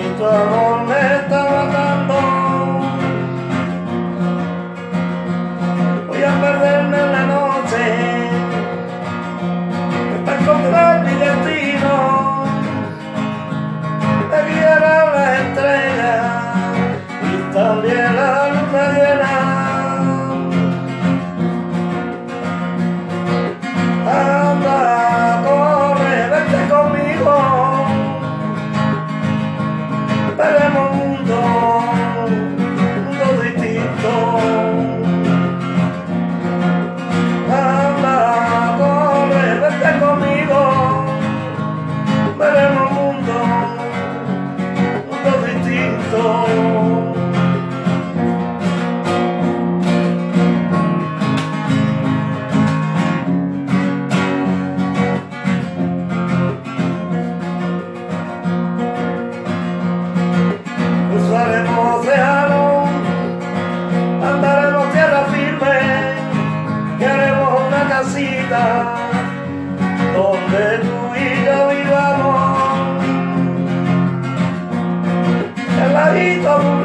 eternal desierto. Cruzaremos pues océano, andaremos tierra firme, queremos una casita donde tú y Oh.